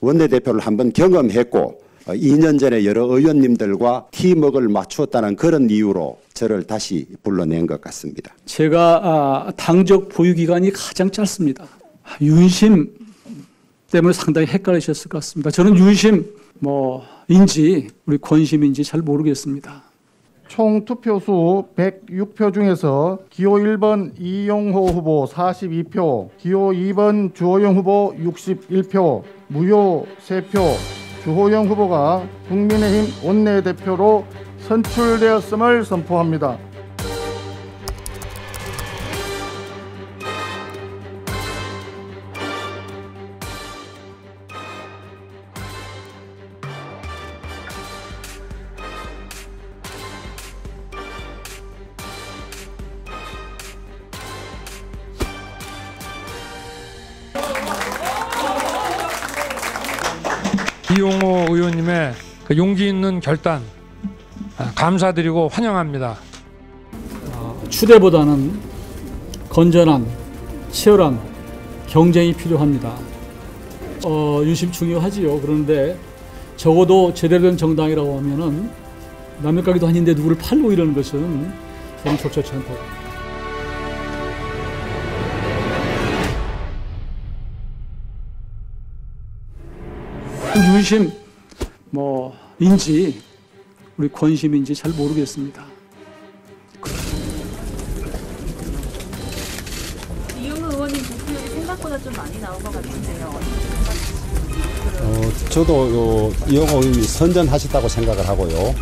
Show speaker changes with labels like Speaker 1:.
Speaker 1: 원내대표를 한번 경험했고 어, 2년 전에 여러 의원님들과 팀워크를 맞추었다는 그런 이유로 저를 다시 불러낸 것 같습니다.
Speaker 2: 제가 아, 당적 보유 기간이 가장 짧습니다. 윤심 때문에 상당히 헷갈리셨을 것 같습니다. 저는 윤심 뭐 인지 우리 권심인지 잘 모르겠습니다.
Speaker 3: 총 투표수 106표 중에서 기호 1번 이용호 후보 42표, 기호 2번 주호영 후보 61표, 무효 3표, 주호영 후보가 국민의힘 원내대표로 선출되었음을 선포합니다.
Speaker 4: 이용호 의원님의 그 용기 있는 결단 아, 감사드리고 환영합니다.
Speaker 2: 추대보다는 건전한 치열한 경쟁이 필요합니다. 어, 유심 중요하지요. 그런데 적어도 제대로 된 정당이라고 하면은 남의 가기도 아닌데 누구를 팔고 이러는 것은 저는 적절치 않다고. 윤심 뭐 인지 우리 권심인지 잘 모르겠습니다.
Speaker 5: 이용호 의원님 득표율이 생각보다 좀 많이 나온 것 같은데요.
Speaker 1: 어, 저도 요, 이용호 의원이 선전하셨다고 생각을 하고요.